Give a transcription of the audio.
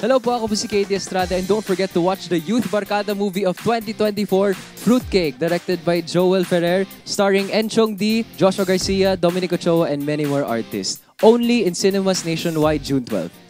Hello po, ako po si Katie Estrada and don't forget to watch the Youth Barkada movie of 2024, Fruitcake, directed by Joel Ferrer, starring Enchong D, Joshua Garcia, Dominic Ochoa, and many more artists. Only in cinemas nationwide June 12.